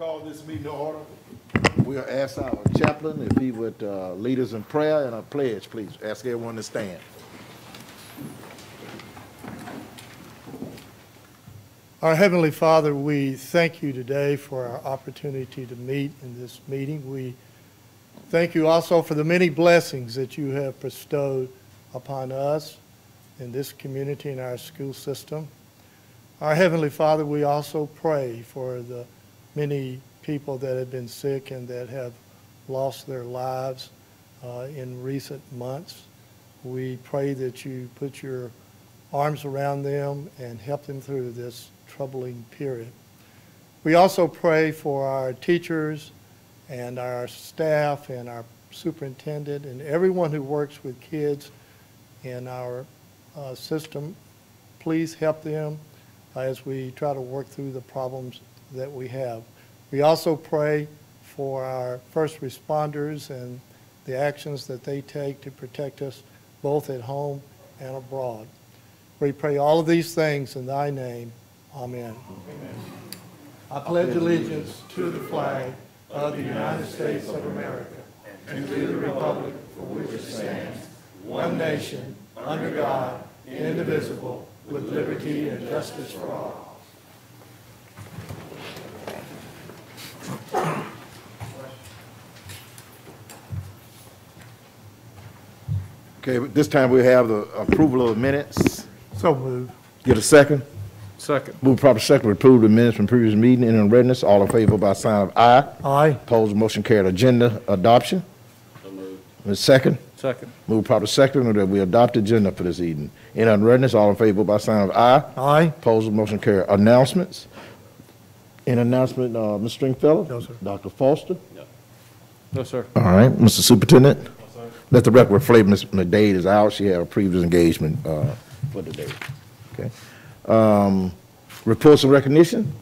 Call this meeting to order. We'll ask our chaplain if he would uh, lead us in prayer and a pledge, please. Ask everyone to stand. Our Heavenly Father, we thank you today for our opportunity to meet in this meeting. We thank you also for the many blessings that you have bestowed upon us in this community and our school system. Our Heavenly Father, we also pray for the many people that have been sick and that have lost their lives uh, in recent months. We pray that you put your arms around them and help them through this troubling period. We also pray for our teachers and our staff and our superintendent and everyone who works with kids in our uh, system. Please help them as we try to work through the problems that we have. We also pray for our first responders and the actions that they take to protect us both at home and abroad. We pray all of these things in thy name. Amen. I pledge allegiance to the flag of the United States of America and to the republic for which it stands, one nation, under God, indivisible, with liberty and justice for all. Okay, this time we have the approval of the minutes. So moved. Get a second? Second. Move proper second to approve the minutes from previous meeting and in readiness. All in favor by sign of aye. Aye. Opposed, motion carried. Agenda adoption. The second. Second. Move proper second that we adopt the agenda for this evening. In unreadness, all in favor by sign of aye. Aye. Opposed, motion carried. Announcements. In announcement, uh, Ms. Stringfellow? No, sir. Dr. Foster? No. No, sir. All right, Mr. Superintendent? Let the record reflect Ms. McDade is out. She had a previous engagement uh, for the day. Okay. Um, Reports of recognition?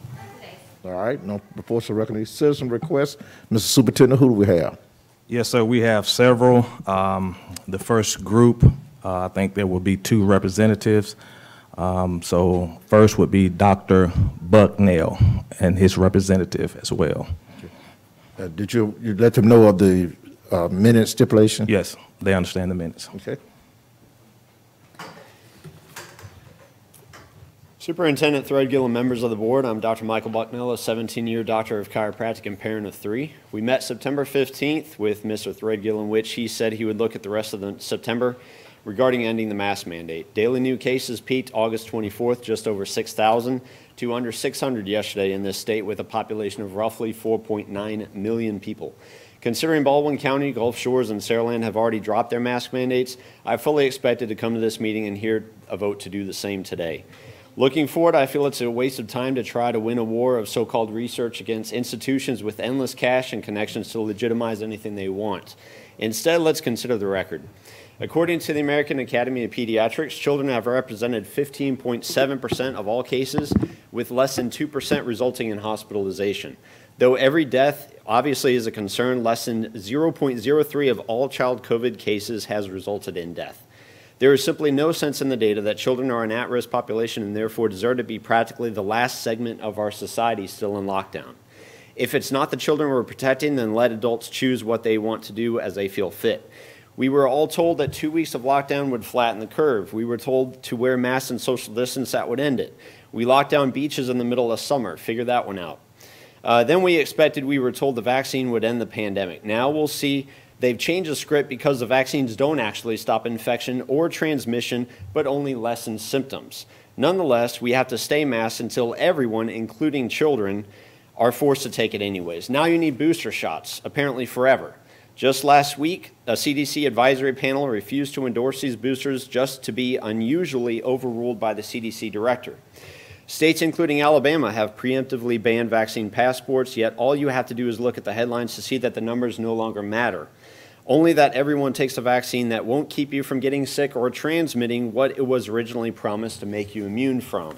All right, no reports of recognition. Citizen requests. Mr. Superintendent, who do we have? Yes, sir, we have several. Um, The first group, uh, I think there will be two representatives. Um, So first would be Dr. Bucknell and his representative as well. Uh, Did you, you let them know of the uh, minute stipulation? Yes, they understand the minutes. Okay. Superintendent Threadgill and members of the board, I'm Dr. Michael Bucknell, a 17-year doctor of chiropractic and parent of three. We met September 15th with Mr. Threadgill, in which he said he would look at the rest of the September regarding ending the mask mandate. Daily new cases peaked August 24th, just over 6,000 to under 600 yesterday in this state with a population of roughly 4.9 million people. Considering Baldwin County, Gulf Shores, and Saraland have already dropped their mask mandates, I fully expected to come to this meeting and hear a vote to do the same today. Looking forward, I feel it's a waste of time to try to win a war of so-called research against institutions with endless cash and connections to legitimize anything they want. Instead, let's consider the record. According to the American Academy of Pediatrics, children have represented 15.7% of all cases, with less than 2% resulting in hospitalization. Though every death obviously is a concern, less than 0.03 of all child COVID cases has resulted in death. There is simply no sense in the data that children are an at-risk population and therefore deserve to be practically the last segment of our society still in lockdown. If it's not the children we're protecting, then let adults choose what they want to do as they feel fit. We were all told that two weeks of lockdown would flatten the curve. We were told to wear masks and social distance, that would end it. We locked down beaches in the middle of summer, figure that one out. Uh, then we expected, we were told the vaccine would end the pandemic. Now we'll see They've changed the script because the vaccines don't actually stop infection or transmission, but only lessen symptoms. Nonetheless, we have to stay masked until everyone, including children, are forced to take it anyways. Now you need booster shots, apparently forever. Just last week, a CDC advisory panel refused to endorse these boosters just to be unusually overruled by the CDC director. States, including Alabama, have preemptively banned vaccine passports, yet all you have to do is look at the headlines to see that the numbers no longer matter only that everyone takes a vaccine that won't keep you from getting sick or transmitting what it was originally promised to make you immune from.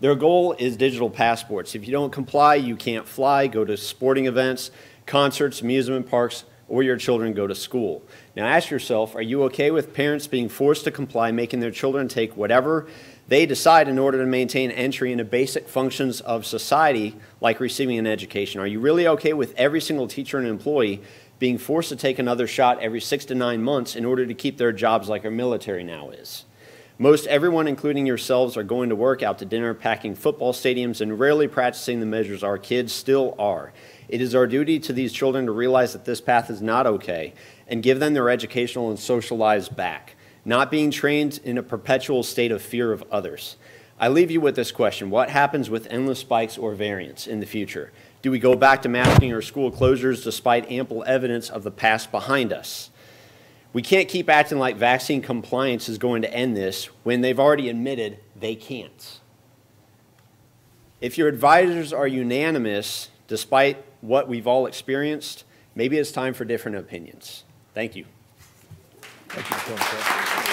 Their goal is digital passports. If you don't comply, you can't fly, go to sporting events, concerts, amusement parks, or your children go to school. Now ask yourself, are you okay with parents being forced to comply, making their children take whatever They decide in order to maintain entry into basic functions of society, like receiving an education. Are you really okay with every single teacher and employee being forced to take another shot every six to nine months in order to keep their jobs like our military now is? Most everyone, including yourselves, are going to work out to dinner, packing football stadiums, and rarely practicing the measures our kids still are. It is our duty to these children to realize that this path is not okay and give them their educational and social lives back, not being trained in a perpetual state of fear of others. I leave you with this question What happens with endless spikes or variants in the future? Do we go back to masking or school closures despite ample evidence of the past behind us? We can't keep acting like vaccine compliance is going to end this when they've already admitted they can't. If your advisors are unanimous, despite what we've all experienced, maybe it's time for different opinions. Thank you. Thank you.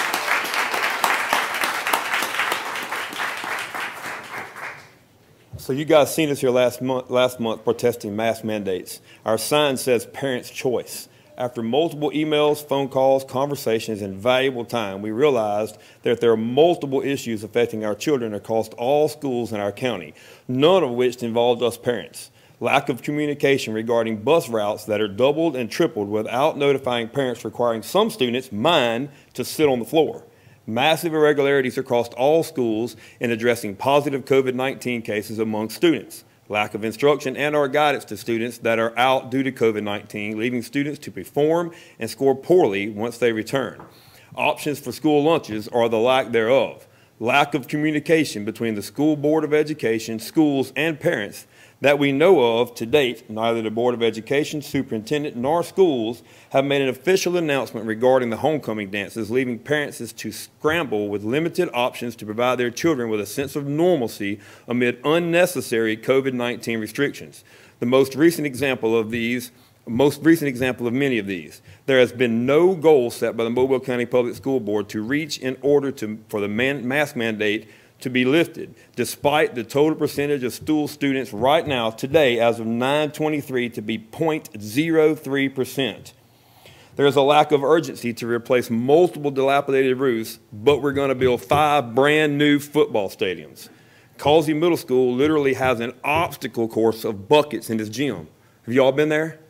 So you guys seen us here last month, last month protesting mask mandates. Our sign says parents' choice. After multiple emails, phone calls, conversations, and valuable time, we realized that there are multiple issues affecting our children across all schools in our county, none of which involved us parents. Lack of communication regarding bus routes that are doubled and tripled without notifying parents, requiring some students, mine, to sit on the floor massive irregularities across all schools in addressing positive COVID 19 cases among students, lack of instruction and or guidance to students that are out due to COVID 19, leaving students to perform and score poorly once they return. Options for school lunches or the lack thereof. Lack of communication between the school board of education, schools, and parents that we know of to date, neither the Board of Education, Superintendent, nor schools have made an official announcement regarding the homecoming dances, leaving parents to scramble with limited options to provide their children with a sense of normalcy amid unnecessary COVID 19 restrictions. The most recent example of these most recent example of many of these. There has been no goal set by the Mobile County Public School Board to reach in order to, for the man, mask mandate to be lifted, despite the total percentage of school students right now, today, as of 923, to be 0.03%. There is a lack of urgency to replace multiple dilapidated roofs, but we're going to build five brand new football stadiums. Causey Middle School literally has an obstacle course of buckets in its gym. Have you all been there?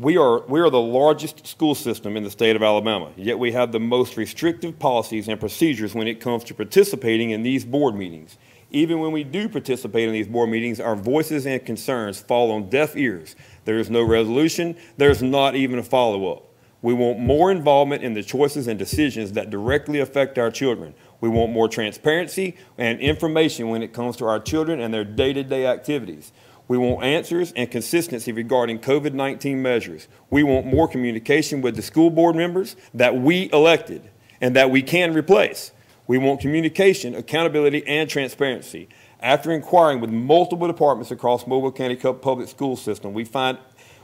We are, we are the largest school system in the state of Alabama, yet we have the most restrictive policies and procedures when it comes to participating in these board meetings. Even when we do participate in these board meetings, our voices and concerns fall on deaf ears. There is no resolution, there's not even a follow up. We want more involvement in the choices and decisions that directly affect our children. We want more transparency and information when it comes to our children and their day to day activities. We want answers and consistency regarding COVID 19 measures. We want more communication with the school board members that we elected and that we can replace. We want communication, accountability, and transparency. After inquiring with multiple departments across Mobile County Public School System, we find,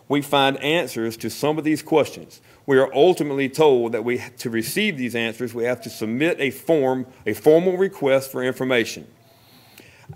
we find answers to some of these questions. We are ultimately told that we, to receive these answers, we have to submit a form, a formal request for information.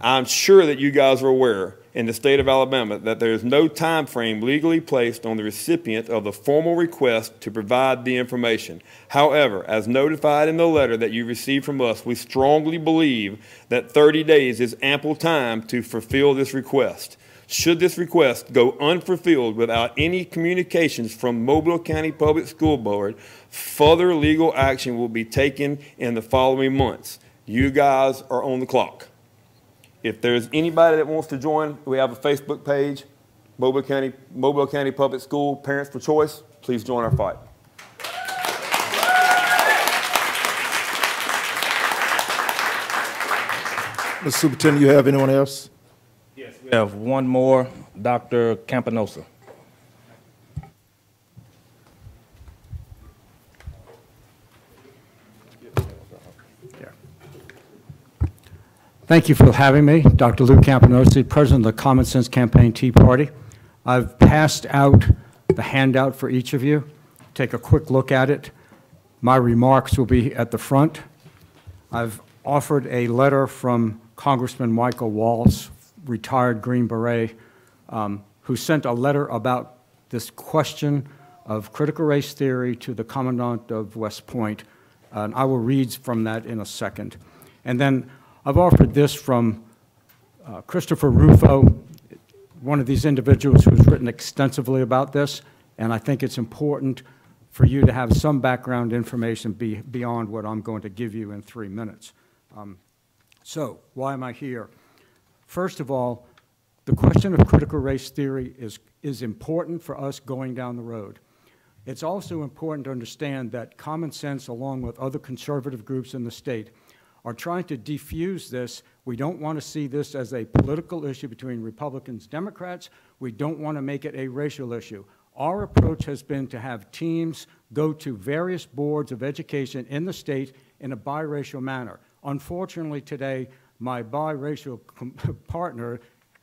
I'm sure that you guys are aware in the state of Alabama that there is no time frame legally placed on the recipient of the formal request to provide the information. However, as notified in the letter that you received from us, we strongly believe that 30 days is ample time to fulfill this request. Should this request go unfulfilled without any communications from Mobile County Public School Board, further legal action will be taken in the following months. You guys are on the clock. If there's anybody that wants to join, we have a Facebook page, Mobile County, Mobile County Public School Parents for Choice. Please join our fight. Mr. Superintendent, you have anyone else? Yes. We have one more, Dr. Campanosa. Thank you for having me. Dr. Lou Campanosi, President of the Common Sense Campaign Tea Party. I've passed out the handout for each of you. Take a quick look at it. My remarks will be at the front. I've offered a letter from Congressman Michael Waltz, retired Green Beret, um, who sent a letter about this question of critical race theory to the Commandant of West Point. And I will read from that in a second. And then I've offered this from uh, Christopher Rufo, one of these individuals who's written extensively about this, and I think it's important for you to have some background information be- beyond what I'm going to give you in three minutes. Um, So, why am I here? First of all, the question of critical race theory is, is important for us going down the road. It's also important to understand that Common Sense, along with other conservative groups in the state, are trying to defuse this. We don't want to see this as a political issue between Republicans, Democrats. We don't want to make it a racial issue. Our approach has been to have teams go to various boards of education in the state in a biracial manner. Unfortunately, today, my biracial partner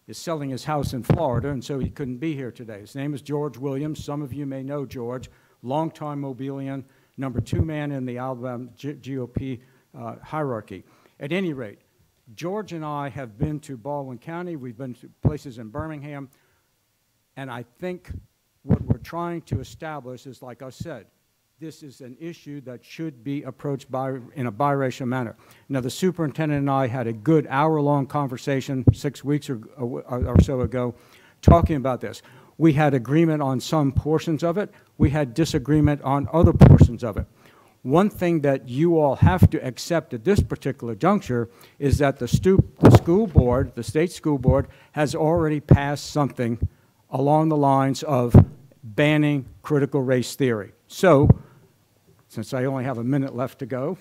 is selling his house in Florida, and so he couldn't be here today. His name is George Williams. Some of you may know George, longtime Mobilian, number two man in the Alabama G- GOP uh, hierarchy. At any rate, George and I have been to Baldwin County. We've been to places in Birmingham. And I think what we're trying to establish is, like I said, this is an issue that should be approached by, in a biracial manner. Now, the superintendent and I had a good hour-long conversation six weeks or, or so ago talking about this. We had agreement on some portions of it. We had disagreement on other portions of it. One thing that you all have to accept at this particular juncture is that the, the school board, the state school board, has already passed something along the lines of banning critical race theory. So, since I only have a minute left to go,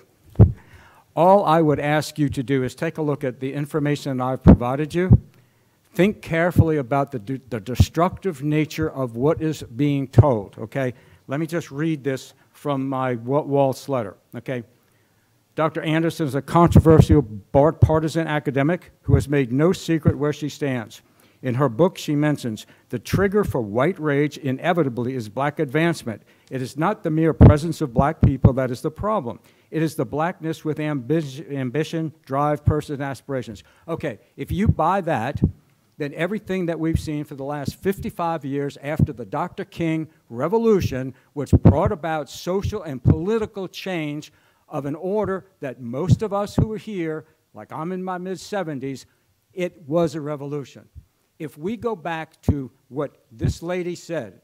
all I would ask you to do is take a look at the information I've provided you. Think carefully about the, the destructive nature of what is being told, okay? Let me just read this from my Wa- Waltz letter, okay? Dr. Anderson is a controversial partisan academic who has made no secret where she stands. In her book, she mentions the trigger for white rage inevitably is black advancement. It is not the mere presence of black people that is the problem. It is the blackness with ambi- ambition, drive, person, aspirations. Okay, if you buy that, then everything that we've seen for the last 55 years after the Dr. King Revolution, which brought about social and political change of an order that most of us who are here, like I'm in my mid 70s, it was a revolution. If we go back to what this lady said,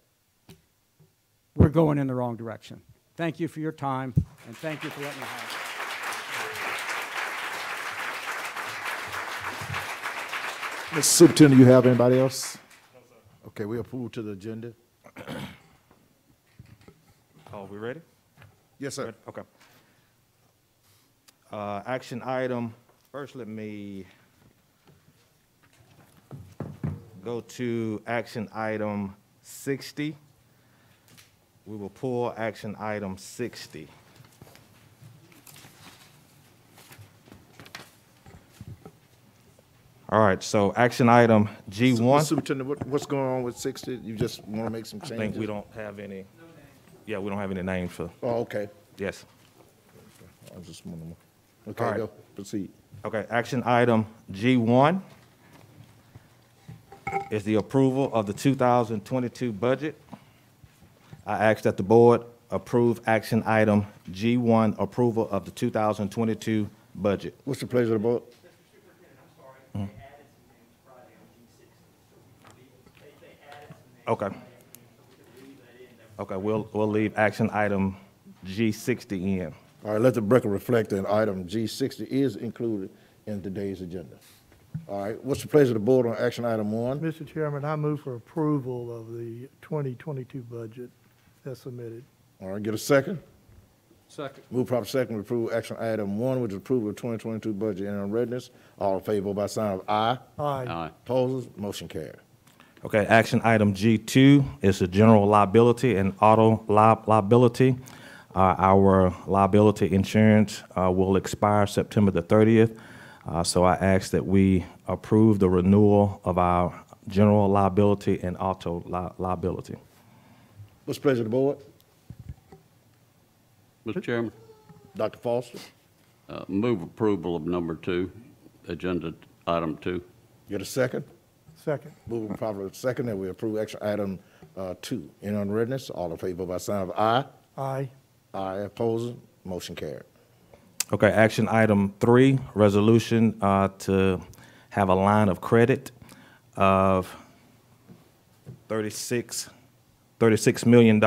we're going in the wrong direction. Thank you for your time, and thank you for letting me have it. Mr. Superintendent, you have anybody else? Okay, we approve to the agenda. Are we ready? Yes, sir. Good, Okay. Uh, Action item, first let me go to action item 60. We will pull action item 60. All right, so action item G1. Superintendent, what, what's going on with sixty? You just want to make some changes? I think we don't have any, yeah, we don't have any names for, Oh, okay. yes. I just want to, okay, right. go, proceed. Okay, action item G1 is the approval of the 2022 budget. I ask that the board approve action item G1, approval of the 2022 budget. What's the pleasure of the board? Okay. Okay, we'll, we'll leave action item G60 in. All right, let the record reflect that item G sixty is included in today's agenda. All right, what's the pleasure of the board on action item one? Mr. Chairman, I move for approval of the 2022 budget as submitted. All right, get a second? Second. Move proper second to approve action item one, which is approval of twenty twenty-two budget in readiness. All in favor, by sign of aye. Aye. Aye. Opposers, motion carried. Okay, action item G2 is the general liability and auto li- liability. Uh, Our liability insurance uh, will expire September the 30th, Uh, so I ask that we approve the renewal of our general liability and auto li- liability. What's the pleasure of the board? Mr. Chairman, Dr. Foster? uh, move approval of number two, agenda item two. Get a second? Second. Moving properly second that we approve action item uh, two in unreadness. All in favor by sign of aye. Aye. Aye, opposers, motion carried. Okay, action item three, resolution uh, to have a line of credit of 36, $36 million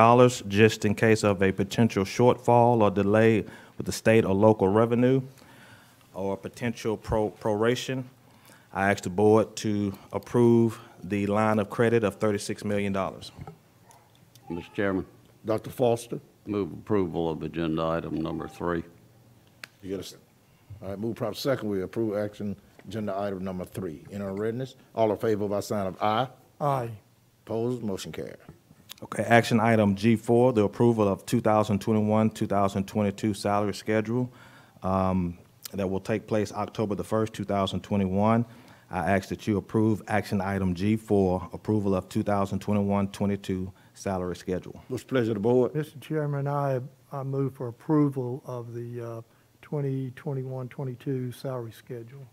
just in case of a potential shortfall or delay with the state or local revenue or potential pro proration. I ask the board to approve the line of credit of $36 million. Mr. Chairman, Dr. Foster, move approval of agenda item number three. you get a, s- all right, move proper second, we approve action, agenda item number three. In our readiness, all in favor by sign of aye. Aye. Opposed, motion carried. Okay, action item G4, the approval of 2021, 2022 salary schedule um, that will take place October the 1st, 2021. I ask that you approve action item G4, approval of 2021-22 salary schedule. What's the pleasure of the board? Mr. Chairman, I, I move for approval of the uh, 2021-22 salary schedule.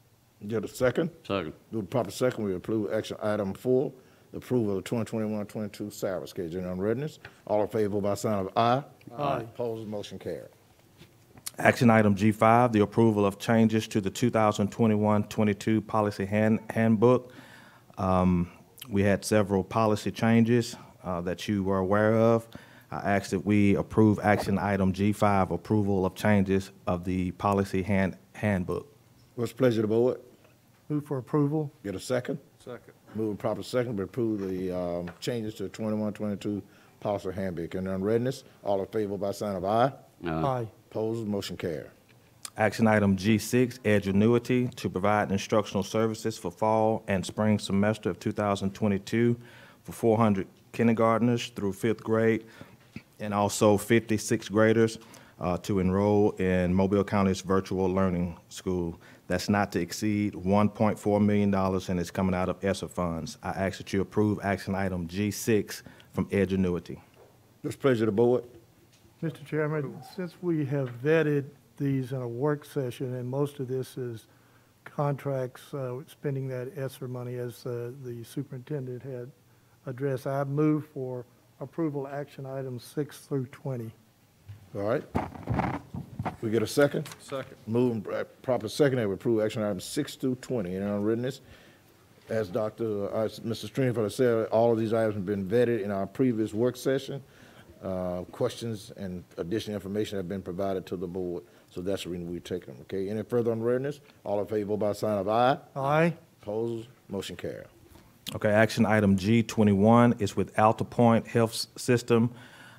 Get a second? Second. Move proper second, we approve action item four, the approval of 2021-22 salary schedule. In our readiness, all in favor by sign of aye. Aye. Opposed, motion carried. Action item G5, the approval of changes to the 2021-22 policy hand- handbook. Um, We had several policy changes uh, that you were aware of. I ask that we approve action item G5, approval of changes of the policy hand handbook. What's the pleasure of the board? Move for approval. Get a second? Second. Move proper second, we approve the um, changes to 21-22 policy handbook. In our readiness, all in favor by sign of aye. Aye. Opposed, motion carried. Action item G6, Edgenuity, to provide instructional services for fall and spring semester of 2022 for 400 kindergartners through fifth grade, and also 50 sixth graders uh, to enroll in Mobile County's virtual learning school. That's not to exceed $1.4 million, and it's coming out of ESSER funds. I ask that you approve action item G6 from Edgenuity. The pleasure the board? Mr. Chairman, since we have vetted these in a work session, and most of this is contracts, uh, spending that ESSER money as uh, the superintendent had addressed, I move for approval action items six through 20. All right. We get a second? Second. Move uh, proper second, that we approve action items six through twenty in our readiness. As Dr., uh, as Mr. Stringfellow said, all of these items have been vetted in our previous work session. Uh, questions and additional information have been provided to the board, so that's the reason we're taking them, okay? Any further on readiness? All in favor by sign of aye. Aye. Opposed? Motion carried. Okay, action item G twenty-one is with AltaPointe Health System,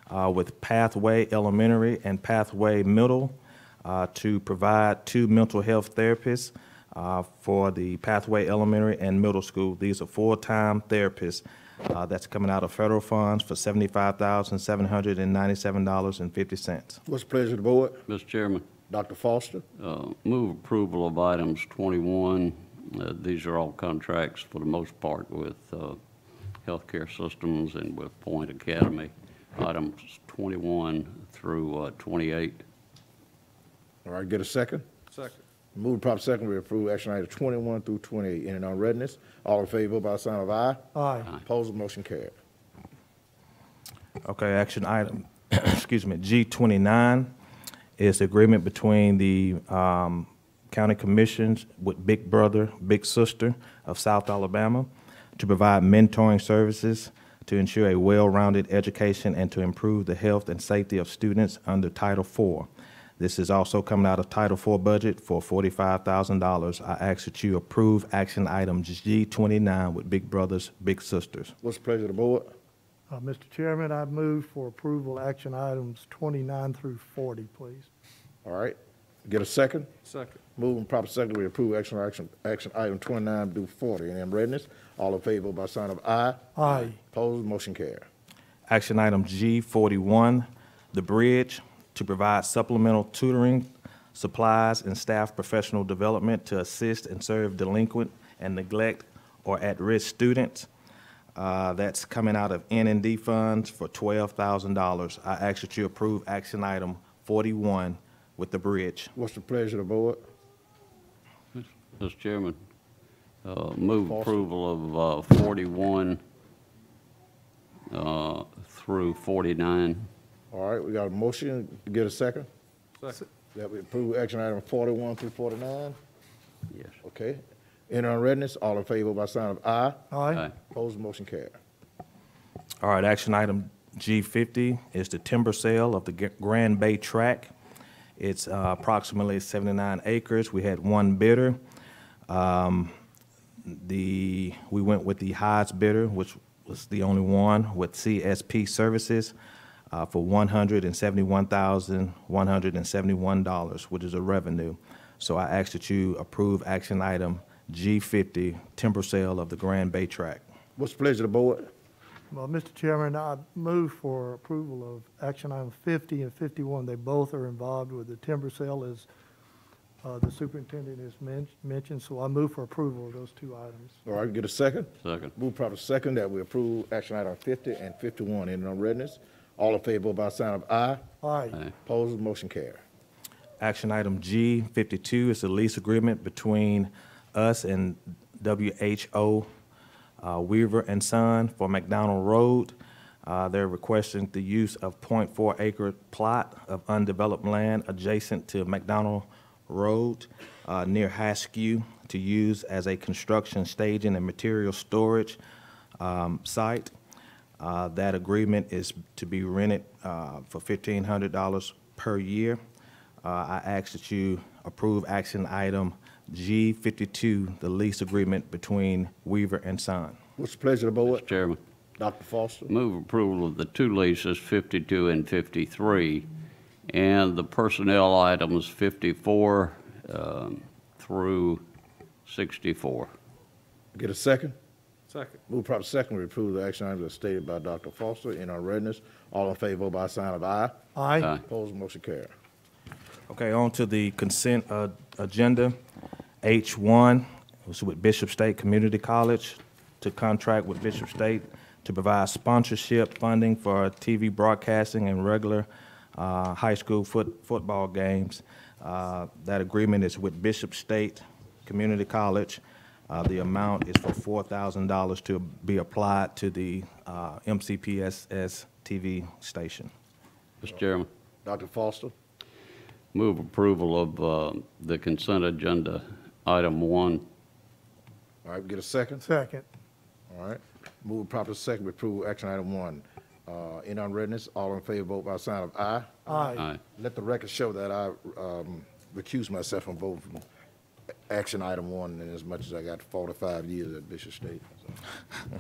uh, with Pathway Elementary and Pathway Middle, uh, to provide two mental health therapists, uh, for the Pathway Elementary and Middle School. These are full-time therapists, uh, that's coming out of federal funds for seventy-five thousand, seven hundred and ninety-seven dollars and fifty cents. What's the pleasure of the board? Mr. Chairman, Dr. Foster? uh, move approval of items 21. Uh, These are all contracts for the most part with uh, healthcare systems and with Point Academy. Items 21 through uh, 28. All right, get a second? Second. Move prop second, we approve action items twenty-one through twenty-eight in our readiness. All in favor by sign of aye. Aye. Opposed? Motion carried. Okay, action item, excuse me, G twenty-nine is the agreement between the um, county commissions with Big Brother, Big Sister of South Alabama to provide mentoring services to ensure a well-rounded education and to improve the health and safety of students under Title IV. This is also coming out of Title IV budget for forty-five thousand dollars. I ask that you approve action item G twenty-nine with Big Brothers, Big Sisters. What's the pleasure of the board? Uh, Mr. Chairman, I move for approval action items 29 through 40, please. All right, get a second? Second. Moving proper second, we approve action, action, action item twenty-nine through forty. And In readiness, all in favor by sign of aye. Aye. Opposed? Motion carried. Action item G forty-one, the bridge, to provide supplemental tutoring, supplies, and staff professional development to assist and serve delinquent and neglect or at-risk students. Uh, that's coming out of N and D funds for twelve thousand dollars. I ask that you approve action item forty-one with the bridge. What's the pleasure of the board? Mr. Chairman, uh, move Foster. approval of uh, 41 uh, through 49. All right, we got a motion, to get a second? Second. That we approve action item forty-one through forty-nine? Yes. Okay. Enter on readiness, all in favor by sign of aye. Aye. Opposed, motion carried. All right, action item G50 is the timber sale of the G- Grand Bay Track. It's uh, approximately 79 acres. We had one bidder. Um, The, we went with the highest bidder, which was the only one, with CSP Services uh, for $171,171, which is a revenue. So I ask that you approve action item G50, timber sale of the Grand Bay Track. What's the pleasure of the board? Well, Mr. Chairman, I move for approval of action item 50 and 51. They both are involved with the timber sale as uh, the superintendent has men- mentioned, so I move for approval of those two items. All right, get a second? Second. Move proper second that we approve action item fifty and fifty-one, enter on readiness. All in favor by sign of aye. Aye. Aye. Opposed, motion carried. Action item G fifty-two is the lease agreement between us and WHO uh, Weaver and Son for McDonald Road. Uh, They're requesting the use of 0.4 acre plot of undeveloped land adjacent to McDonald Road uh, near Haskew to use as a construction staging and material storage um, site. Uh, That agreement is to be rented uh, for $1,500 per year. Uh, I ask that you approve action item G52, the lease agreement between Weaver and Son. What's the pleasure of the board? Mr. Chairman, Dr. Foster? move approval of the two leases, 52 and 53, and the personnel items 54 um, through 64. Get a second? Second. Move proper second, we approve the action items as stated by Dr. Foster, in our readiness. All in favor by sign of aye. Aye. Aye. Opposed, motion carried. Okay, on to the consent uh, agenda. H1 was with Bishop State Community College to contract with Bishop State to provide sponsorship funding for TV broadcasting and regular uh, high school foot football games. Uh, That agreement is with Bishop State Community College. Uh, The amount is for $4,000 to be applied to the uh, MCPSS TV station. Mr. Chairman, Dr. Foster? move approval of uh, the consent agenda, item one. All right, get a second? Second. All right. Move proper second, we approve action item one. Uh, enter on readiness, all in favor, vote by sign of aye. Aye. Aye. Let the record show that I um, recuse myself from voting from action item one, as much as I got forty-five years at Bishop State. so.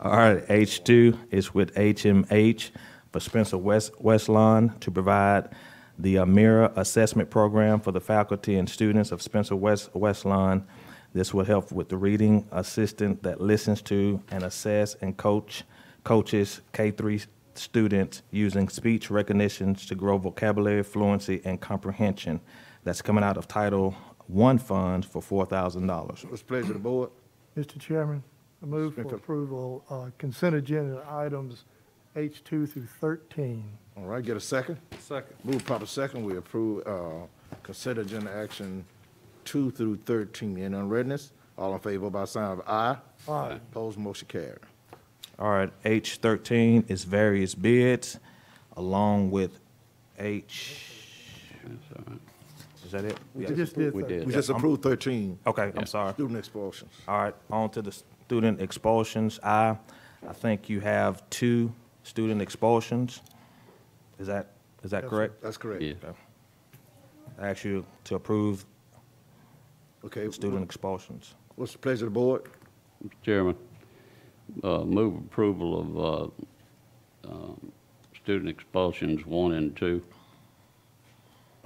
All right, H2 is with HMH for Spencer West, Westlawn to provide the uh, Amira assessment program for the faculty and students of Spencer West, Westlawn. This will help with the reading assistant that listens to and assess and coach, coaches K-3 students using speech recognitions to grow vocabulary, fluency, and comprehension. That's coming out of Title I fund for $4,000. It's the pleasure of the board? Mr. Chairman, I move for Speaker. approval, uh, consent agenda items H2 through 13. All right, get a second? Second. Move proper second, we approve uh, consent agenda action two through thirteen. Enter on readiness, all in favor by sign of aye. Aye. Opposed, motion carried. All right, H thirteen is various bids, along with H, That's all right. Is that it? We Yeah. just did We did. We just approved thirteen, Okay, I'm sorry. student expulsions. All right, on to the student expulsions. I, I think you have two student expulsions. Is that, is that Yes, correct? That's correct. Yeah. Okay. I ask you to approve Okay, student expulsions. what's the pleasure of the board? Mr. Chairman, uh, move approval of uh, um, student expulsions one and two.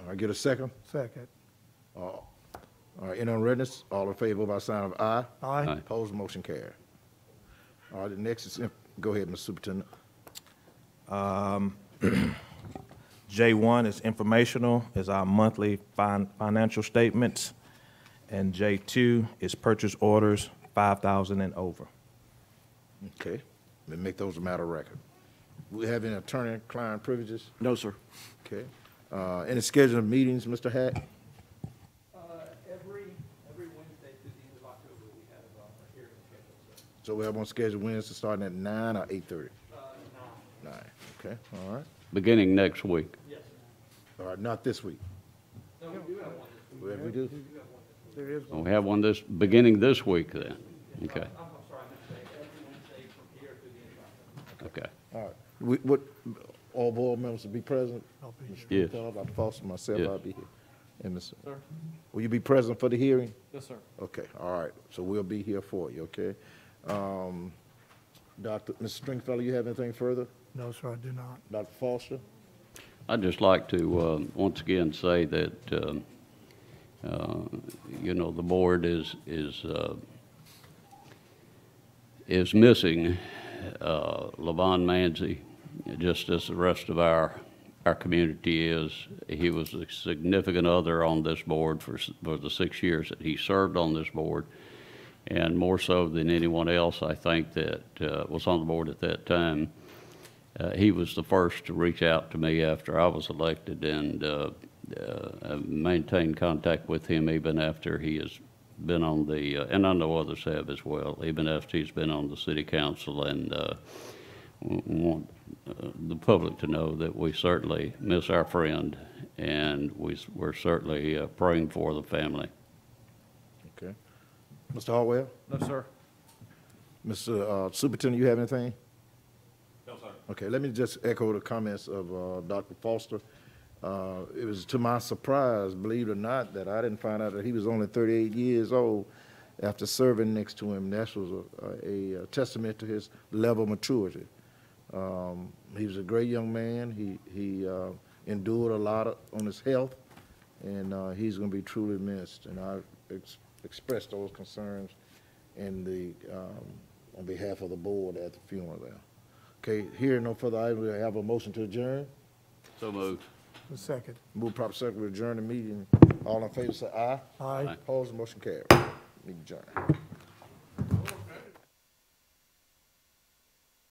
All right, get a second? Second. Uh, all right, enter on readiness, all in favor by sign of aye. Aye. Aye. Opposed, motion carried. All right, the next is, inf- go ahead, Mr. Superintendent. Um, J1 is informational, is our monthly fin- financial statements. And J2 is purchase orders, 5,000 and over. Okay, let me make those a matter of record. We have any attorney-client privileges? No, sir. Okay. Uh, Any scheduled meetings, Mr. Hack? Uh, every, every Wednesday through the end of October, we have uh, a hearing scheduled, sir. So we have one scheduled Wednesday starting at nine or eight-thirty? Uh, nine. Nine, okay, all right. Beginning next week. Yes, sir. All right, not this week. Well, we do. There is We have one this, beginning this week then? Okay, I'm, I'm sorry, I meant to say every Wednesday from here through the end of October. okay. All right. We, what, all board members will be present? I'll be Mr. Yes. Stringfellow, Dr. Foster, myself, Yes. I'll be here. And Ms. Sir? Will you be present for the hearing? Yes, sir. Okay, all right, so we'll be here for you, okay? Um, Dr., Mr. Stringfellow, you have anything further? No, sir, I do not. Dr. Foster? I'd just like to, uh, once again, say that, um, uh, you know, the board is, is, uh, is missing uh, Levon Manzie, just as the rest of our, our community is. He was a significant other on this board for, for the six years that he served on this board. And more so than anyone else, I think, that uh, was on the board at that time. Uh, He was the first to reach out to me after I was elected and uh, uh, maintained contact with him even after he has been on the, uh, and I know others have as well, even after he's been on the city council and uh, want uh, the public to know that we certainly miss our friend and we, we're certainly uh, praying for the family. Okay. Mr. Hallwell? No, sir. Mr. uh, Superintendent, you have anything? No, sir. Okay, let me just echo the comments of uh, Dr. Foster. Uh, It was to my surprise, believe it or not, that I didn't find out that he was only 38 years old after serving next to him. That was a- a testament to his level of maturity. Um, He was a great young man. He he uh, endured a lot of- on his health, and uh, he's going to be truly missed. And I ex- expressed those concerns in the, um, on behalf of the board at the funeral there. Okay, here, no further items, we have a motion to adjourn. So moved. The second. Move proper second, we adjourn the meeting. All in favor, say aye. Aye. Opposed, motion carried. Meeting adjourned.